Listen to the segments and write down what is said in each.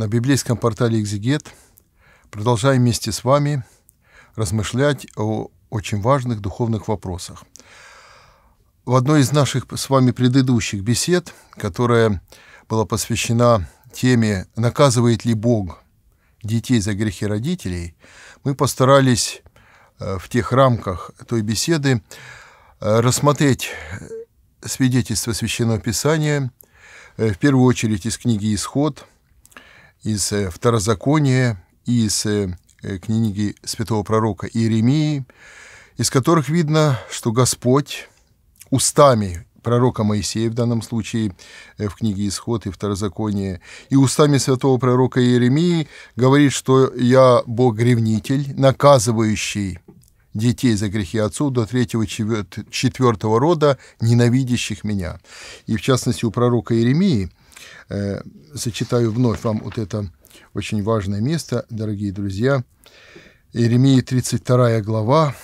на библейском портале «Экзегет» продолжаем вместе с вами размышлять о очень важных духовных вопросах. В одной из наших с вами предыдущих бесед, которая была посвящена теме «Наказывает ли Бог детей за грехи родителей», мы постарались э, в тех рамках той беседы э, рассмотреть свидетельство Священного Писания, э, в первую очередь из книги «Исход», из Второзакония, из книги святого пророка Иеремии, из которых видно, что Господь устами пророка Моисея в данном случае э, в книге «Исход» и «Второзаконие», и устами святого пророка Иеремии говорит, что «я Бог-ревнитель, наказывающий детей за грехи отцов до третьего, четвертого рода, ненавидящих меня». И в частности у пророка Иеремии, э, зачитаю вновь вам вот это очень важное место, дорогие друзья, Иеремии 32 глава,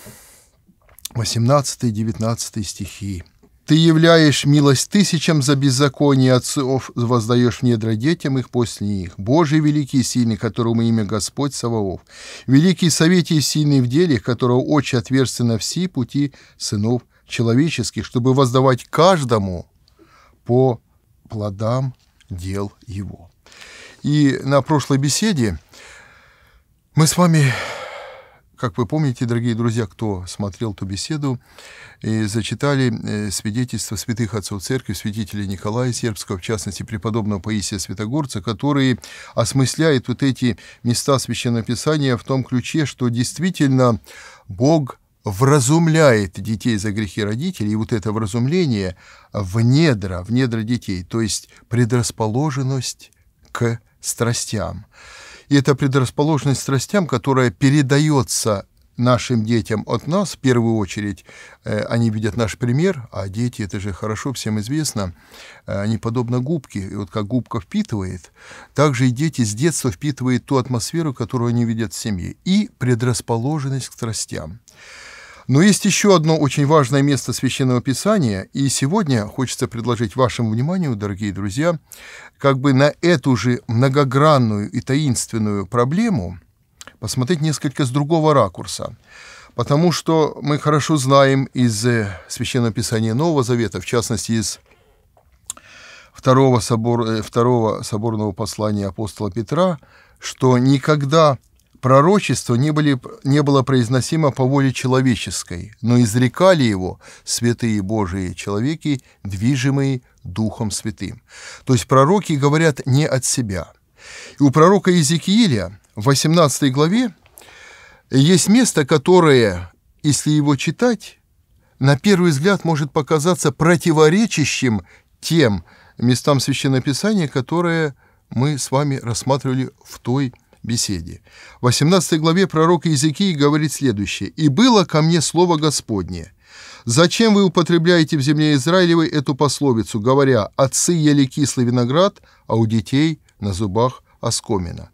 18-19 стихи. Ты являешь милость тысячам за беззаконие отцов, воздаешь в недра детям их после них. Божий великий и сильный, которому имя Господь Саваоф. Великий совете и сильный в деле, которого очи отверстия все пути сынов человеческих, чтобы воздавать каждому по плодам дел его. И на прошлой беседе мы с вами как вы помните, дорогие друзья, кто смотрел ту беседу, и зачитали э, свидетельства святых отцов церкви, святителя Николая Сербского, в частности, преподобного Паисия Святогорца, которые осмысляют вот эти места Священного Писания в том ключе, что действительно Бог вразумляет детей за грехи родителей, и вот это вразумление в недра, в недра детей, то есть предрасположенность к страстям. И это предрасположенность страстям, которая передается нашим детям от нас, в первую очередь, э, они видят наш пример, а дети, это же хорошо всем известно, э, они подобно губке, и вот как губка впитывает, так же и дети с детства впитывают ту атмосферу, которую они видят в семье, и предрасположенность к страстям. Но есть еще одно очень важное место Священного Писания, и сегодня хочется предложить вашему вниманию, дорогие друзья, как бы на эту же многогранную и таинственную проблему посмотреть несколько с другого ракурса. Потому что мы хорошо знаем из э, Священного Писания Нового Завета, в частности из второго, собор, э, второго соборного послания апостола Петра, что никогда пророчество не, были, не было произносимо по воле человеческой, но изрекали его святые Божии человеки, движимые Духом Святым. То есть пророки говорят не от себя. И у пророка Иезекииля в 18 главе есть место, которое, если его читать, на первый взгляд может показаться противоречащим тем местам Священного Писания, которые мы с вами рассматривали в той беседе. В 18 главе пророк Иезекии говорит следующее. «И было ко мне слово Господне. Зачем вы употребляете в земле Израилевой эту пословицу, говоря, отцы ели кислый виноград, а у детей на зубах оскомина?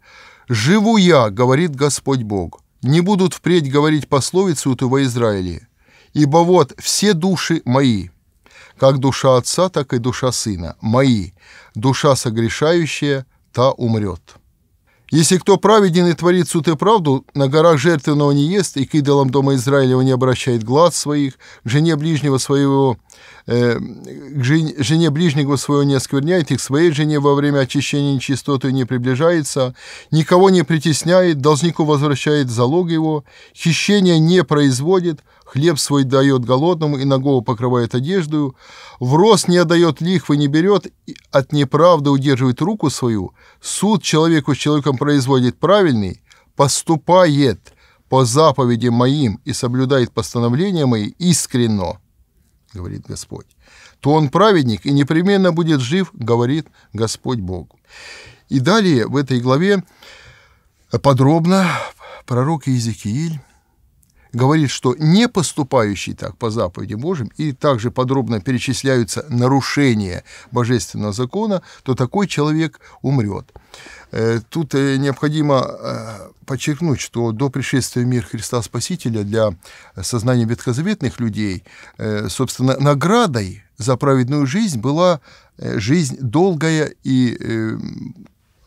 Живу я, говорит Господь Бог, не будут впредь говорить пословицу эту во Израиле, ибо вот все души мои, как душа отца, так и душа сына, мои, душа согрешающая, та умрет». Если кто праведен и творит суд и правду, на горах жертвенного не ест, и к идолам дома Израилева не обращает глаз своих, к жене ближнего своего, э, к жене ближнего своего не оскверняет, и к своей жене во время очищения нечистоты не приближается, никого не притесняет, должнику возвращает залог его, хищения не производит, хлеб свой дает голодному и ногого покрывает одежду, в рост не отдает лихвы, не берет, от неправды удерживает руку свою, суд человеку с человеком производит правильный, поступает по заповедям моим и соблюдает постановления мои искренно, говорит Господь, то он праведник и непременно будет жив, говорит Господь Бог. И далее в этой главе подробно пророк Иезекииль говорит, что не поступающий так по заповеди Божьим, и также подробно перечисляются нарушения божественного закона, то такой человек умрет. Э, тут э, необходимо э, подчеркнуть, что до пришествия в мир Христа Спасителя для сознания ветхозаветных людей, собственно, наградой за праведную жизнь была жизнь долгая и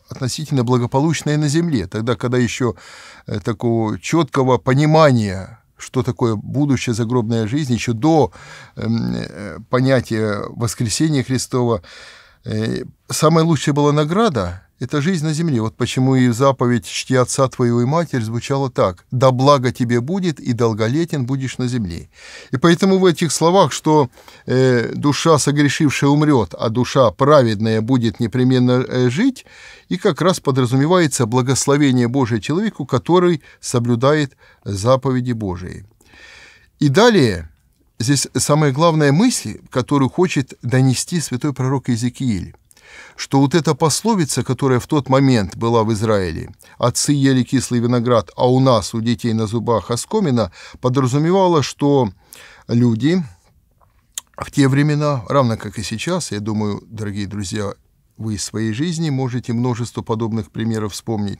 относительно благополучное на земле, тогда, когда еще э, такого четкого понимания, что такое будущее загробная жизнь, еще до эм, э, понятия воскресения Христова, самая лучшая была награда это жизнь на земле. Вот почему и заповедь «Чти отца твоего и матерь» звучала так. «Да благо тебе будет, и долголетен будешь на земле». И поэтому в этих словах, что э, душа согрешившая умрет, а душа праведная будет непременно э, жить, и как раз подразумевается благословение Божие человеку, который соблюдает заповеди Божии. И далее, здесь самая главная мысль, которую хочет донести святой пророк Иезекииль что вот эта пословица, которая в тот момент была в Израиле, «отцы ели кислый виноград, а у нас, у детей на зубах оскомина», подразумевала, что люди в те времена, равно как и сейчас, я думаю, дорогие друзья, вы из своей жизни можете множество подобных примеров вспомнить,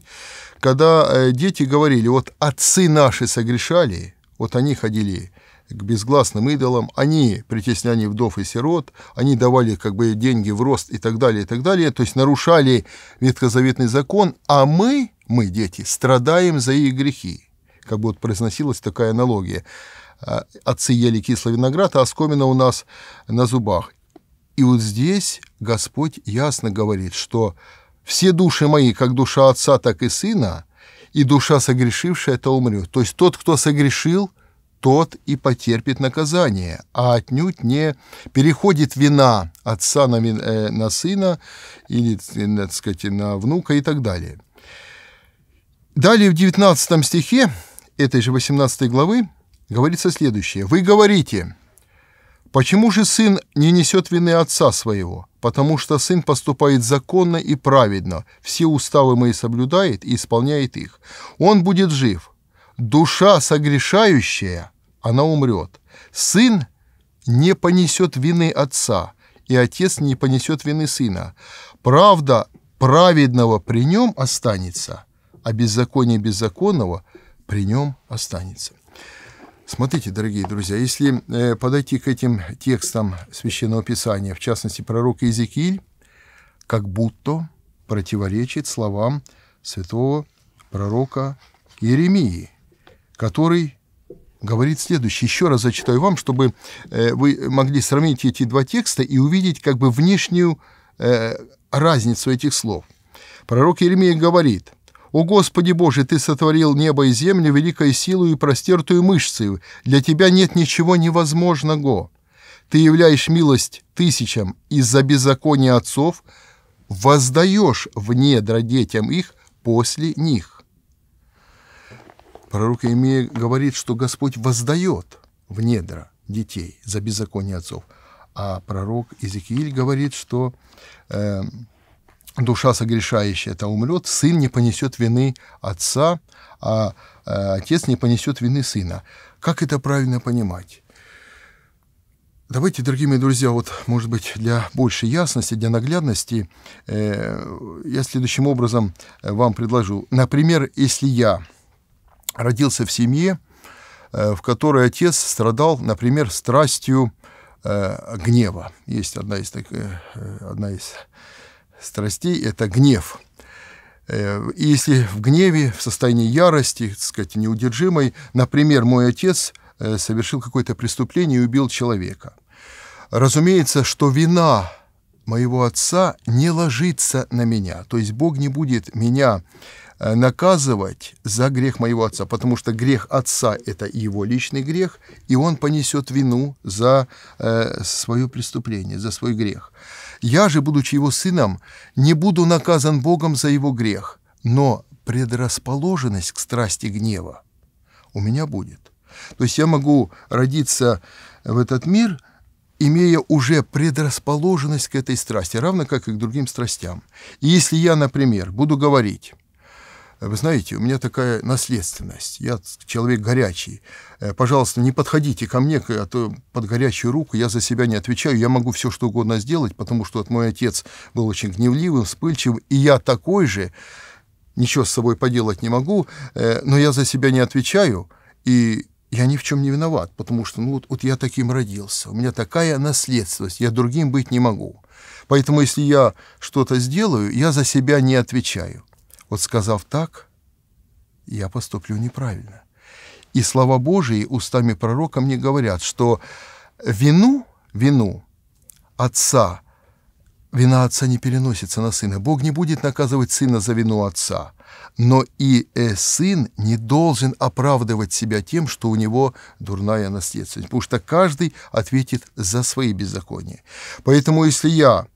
когда э, дети говорили, вот отцы наши согрешали, вот они ходили к безгласным идолам, они притесняли вдов и сирот, они давали как бы деньги в рост и так далее, и так далее, то есть нарушали ветхозаветный закон, а мы, мы, дети, страдаем за их грехи. Как бы вот произносилась такая аналогия. А, отцы ели кислый виноград, а оскомина у нас на зубах. И вот здесь Господь ясно говорит, что все души мои, как душа отца, так и сына, и душа согрешившая, это умрет. То есть тот, кто согрешил, тот и потерпит наказание, а отнюдь не переходит вина отца на, э, на сына или, так сказать, на внука и так далее. Далее в 19 стихе этой же 18 главы говорится следующее. «Вы говорите, почему же сын не несет вины отца своего? Потому что сын поступает законно и праведно, все уставы мои соблюдает и исполняет их. Он будет жив, душа согрешающая, она умрет. Сын не понесет вины отца, и отец не понесет вины сына. Правда праведного при нем останется, а беззаконие беззаконного при нем останется. Смотрите, дорогие друзья, если э, подойти к этим текстам Священного Писания, в частности, пророка Иезекииль, как будто противоречит словам святого пророка Иеремии, который говорит следующее. Еще раз зачитаю вам, чтобы э, вы могли сравнить эти два текста и увидеть как бы внешнюю э, разницу этих слов. Пророк Иеремия говорит, «О Господи Боже, Ты сотворил небо и землю великой силой и простертую мышцей. Для Тебя нет ничего невозможного. Ты являешь милость тысячам из-за беззакония отцов, воздаешь в недра детям их после них. Пророк Иеремия говорит, что Господь воздает в недра детей за беззаконие отцов. А пророк Иезекииль говорит, что э, душа согрешающая это умрет, сын не понесет вины отца, а э, отец не понесет вины сына. Как это правильно понимать? Давайте, дорогие мои друзья, вот, может быть, для большей ясности, для наглядности, э, я следующим образом э, вам предложу. Например, если я родился в семье, э, в которой отец страдал, например, страстью э, гнева. Есть одна из, таких, э, одна из страстей – это гнев. И если в гневе, в состоянии ярости, так сказать, неудержимой, например, мой отец совершил какое-то преступление и убил человека. Разумеется, что вина моего отца не ложится на меня. То есть Бог не будет меня наказывать за грех моего отца, потому что грех отца – это его личный грех, и он понесет вину за э, свое преступление, за свой грех. Я же, будучи его сыном, не буду наказан Богом за его грех, но предрасположенность к страсти гнева у меня будет. То есть я могу родиться в этот мир, имея уже предрасположенность к этой страсти, равно как и к другим страстям. И если я, например, буду говорить, вы знаете, у меня такая наследственность, я человек горячий. Э, пожалуйста, не подходите ко мне, а то под горячую руку я за себя не отвечаю, я могу все что угодно сделать, потому что вот мой отец был очень гневливым, вспыльчивым, и я такой же, ничего с собой поделать не могу, э, но я за себя не отвечаю, и я ни в чем не виноват, потому что ну, вот, вот я таким родился, у меня такая наследственность, я другим быть не могу. Поэтому если я что-то сделаю, я за себя не отвечаю. Вот сказав так, я поступлю неправильно. И слова Божии устами пророка мне говорят, что вину, вину отца, вина отца не переносится на сына. Бог не будет наказывать сына за вину отца, но и э, сын не должен оправдывать себя тем, что у него дурная наследственность, потому что каждый ответит за свои беззакония. Поэтому если я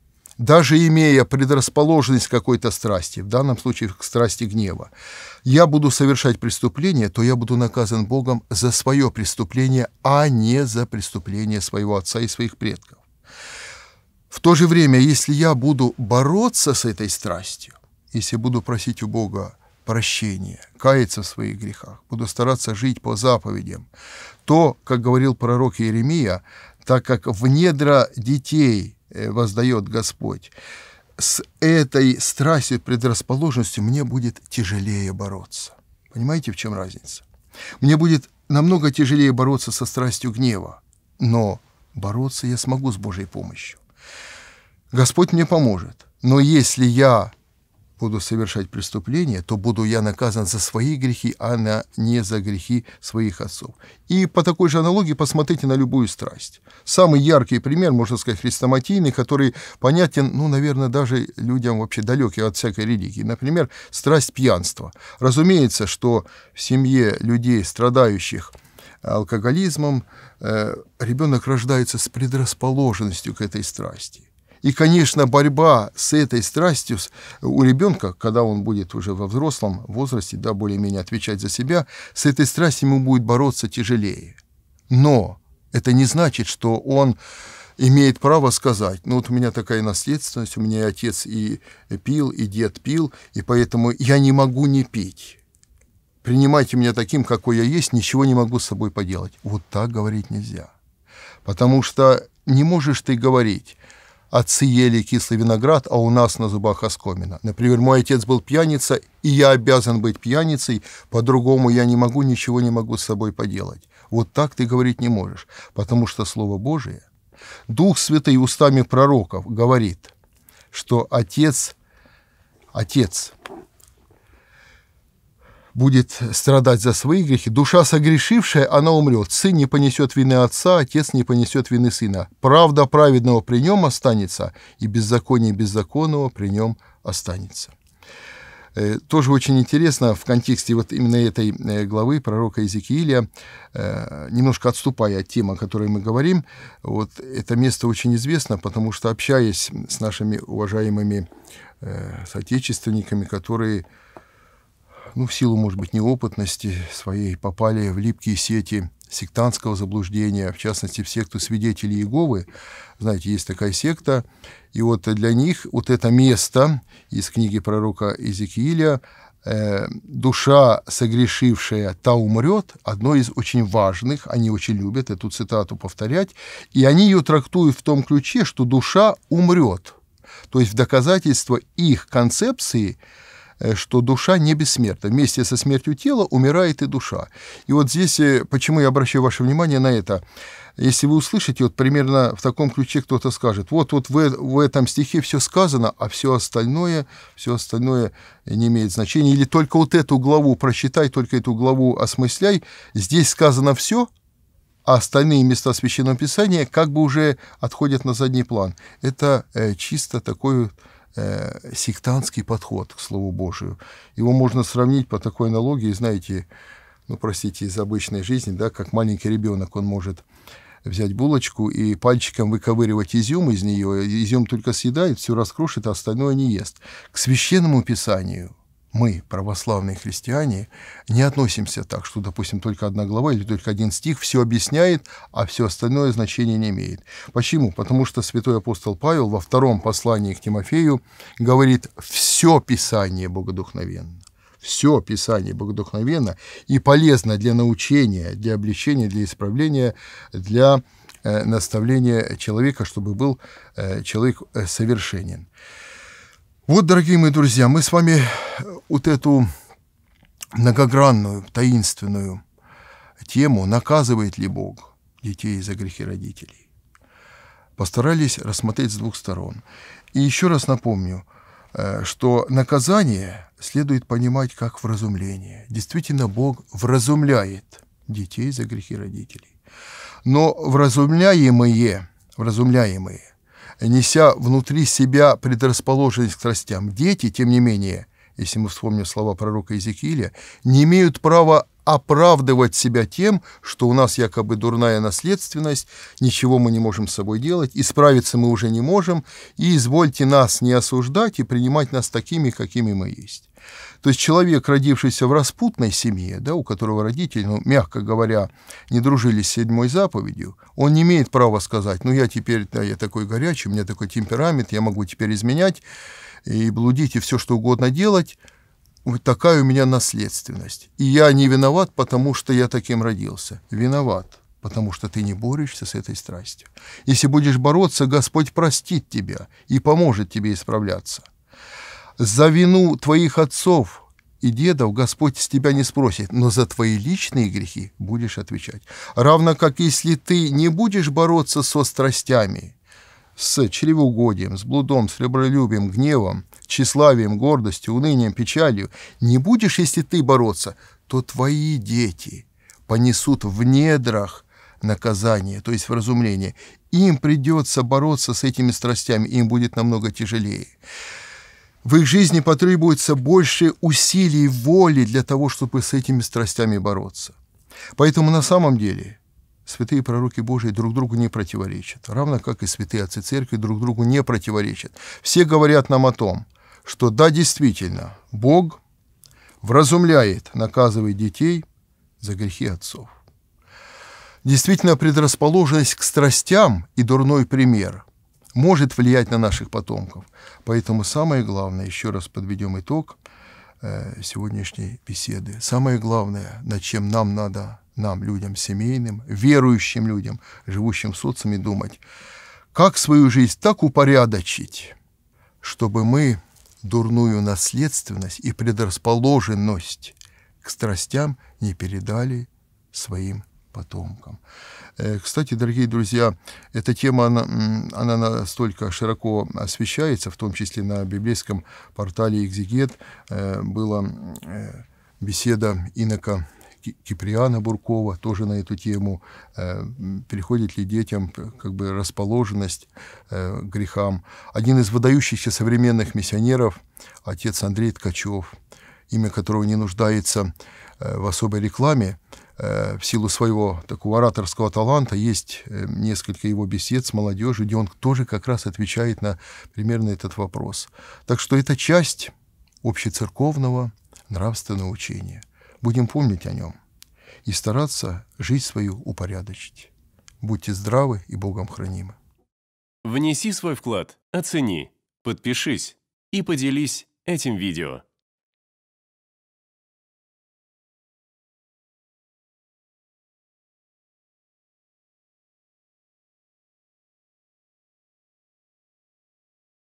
даже имея предрасположенность к какой-то страсти, в данном случае к страсти гнева, я буду совершать преступление, то я буду наказан Богом за свое преступление, а не за преступление своего отца и своих предков. В то же время, если я буду бороться с этой страстью, если буду просить у Бога прощения, каяться в своих грехах, буду стараться жить по заповедям, то, как говорил пророк Иеремия, так как в недра детей воздает Господь, с этой страстью, предрасположенностью мне будет тяжелее бороться. Понимаете, в чем разница? Мне будет намного тяжелее бороться со страстью гнева, но бороться я смогу с Божьей помощью. Господь мне поможет. Но если я буду совершать преступление, то буду я наказан за свои грехи, а не за грехи своих отцов. И по такой же аналогии посмотрите на любую страсть. Самый яркий пример, можно сказать, хрестоматийный, который понятен, ну, наверное, даже людям вообще далеким от всякой религии. Например, страсть пьянства. Разумеется, что в семье людей, страдающих алкоголизмом, э, ребенок рождается с предрасположенностью к этой страсти. И, конечно, борьба с этой страстью у ребенка, когда он будет уже во взрослом возрасте, да, более-менее отвечать за себя, с этой страстью ему будет бороться тяжелее. Но это не значит, что он имеет право сказать, ну вот у меня такая наследственность, у меня и отец и пил, и дед пил, и поэтому я не могу не пить. Принимайте меня таким, какой я есть, ничего не могу с собой поделать. Вот так говорить нельзя. Потому что не можешь ты говорить, отцы ели кислый виноград, а у нас на зубах оскомина. Например, мой отец был пьяница, и я обязан быть пьяницей, по-другому я не могу, ничего не могу с собой поделать. Вот так ты говорить не можешь, потому что Слово Божие, Дух Святый устами пророков говорит, что Отец, Отец будет страдать за свои грехи. Душа согрешившая, она умрет. Сын не понесет вины отца, отец не понесет вины сына. Правда праведного при нем останется, и беззаконие беззаконного при нем останется. Э, тоже очень интересно в контексте вот именно этой э, главы пророка Иезекииля, э, немножко отступая от темы, о которой мы говорим, вот это место очень известно, потому что общаясь с нашими уважаемыми соотечественниками, которые ну, в силу, может быть, неопытности своей попали в липкие сети сектантского заблуждения, в частности, в секту свидетелей Иеговы. Знаете, есть такая секта, и вот для них вот это место из книги пророка Иезекииля э, «душа, согрешившая, та умрет», одно из очень важных, они очень любят эту цитату повторять, и они ее трактуют в том ключе, что душа умрет. То есть в доказательство их концепции – что душа не бессмертна. Вместе со смертью тела умирает и душа. И вот здесь, э, почему я обращаю ваше внимание на это, если вы услышите, вот примерно в таком ключе кто-то скажет, вот, вот в, в этом стихе все сказано, а все остальное, все остальное не имеет значения, или только вот эту главу прочитай, только эту главу осмысляй, здесь сказано все, а остальные места Священного Писания как бы уже отходят на задний план. Это э, чисто такой э, сектантский подход к Слову Божию. Его можно сравнить по такой аналогии, знаете, ну, простите, из обычной жизни, да, как маленький ребенок, он может взять булочку и пальчиком выковыривать изюм из нее, изюм только съедает, все раскрошит, а остальное не ест. К священному писанию мы, православные христиане, не относимся так, что, допустим, только одна глава или только один стих все объясняет, а все остальное значение не имеет. Почему? Потому что святой апостол Павел во втором послании к Тимофею говорит, все Писание богодухновенно. Все Писание богодухновенно и полезно для научения, для обличения, для исправления, для э, наставления человека, чтобы был э, человек э, совершенен. Вот, дорогие мои друзья, мы с вами вот эту многогранную, таинственную, тему «Наказывает ли Бог детей за грехи родителей?» Постарались рассмотреть с двух сторон. И еще раз напомню, э, что наказание следует понимать как вразумление. Действительно, Бог вразумляет детей за грехи родителей. Но вразумляемые, вразумляемые, неся внутри себя предрасположенность к страстям, дети, тем не менее, если мы вспомним слова пророка Иезекииля, не имеют права оправдывать себя тем, что у нас якобы дурная наследственность, ничего мы не можем с собой делать, исправиться мы уже не можем, и извольте нас не осуждать и принимать нас такими, какими мы есть. То есть человек, родившийся в распутной семье, да, у которого родители, ну, мягко говоря, не дружили с седьмой заповедью, он не имеет права сказать, ну, я теперь, да, я такой горячий, у меня такой темперамент, я могу теперь изменять и блудить, и все что угодно делать, вот такая у меня наследственность. И я не виноват, потому что я таким родился. Виноват, потому что ты не борешься с этой страстью. Если будешь бороться, Господь простит тебя и поможет тебе исправляться. За вину твоих отцов и дедов Господь с тебя не спросит, но за твои личные грехи будешь отвечать. Равно как если ты не будешь бороться со страстями, с чревоугодием, с блудом, с ребролюбием, гневом, тщеславием, гордостью, унынием, печалью, не будешь, если ты бороться, то твои дети понесут в недрах наказание, то есть вразумление. Им придется бороться с этими страстями, им будет намного тяжелее в их жизни потребуется больше усилий воли для того, чтобы с этими страстями бороться. Поэтому на самом деле святые пророки Божии друг другу не противоречат, равно как и святые отцы церкви друг другу не противоречат. Все говорят нам о том, что да, действительно, Бог вразумляет, наказывает детей за грехи отцов. Действительно, предрасположенность к страстям и дурной пример – может влиять на наших потомков. Поэтому самое главное, еще раз подведем итог э, сегодняшней беседы, самое главное, над чем нам надо, нам, людям семейным, верующим людям, живущим в социуме, думать, как свою жизнь так упорядочить, чтобы мы дурную наследственность и предрасположенность к страстям не передали своим потомкам. Э, кстати, дорогие друзья, эта тема, она, она настолько широко освещается, в том числе на библейском портале «Экзегет» э, была э, беседа инока Киприана Буркова тоже на эту тему, переходит ли детям как бы расположенность к грехам. Один из выдающихся современных миссионеров, отец Андрей Ткачев, имя которого не нуждается в особой рекламе, в силу своего такого ораторского таланта есть э, несколько его бесед с молодежью, где он тоже как раз отвечает на примерно этот вопрос. Так что это часть общецерковного нравственного учения. Будем помнить о нем и стараться жизнь свою упорядочить. Будьте здравы и Богом хранимы. Внеси свой вклад, оцени, подпишись и поделись этим видео.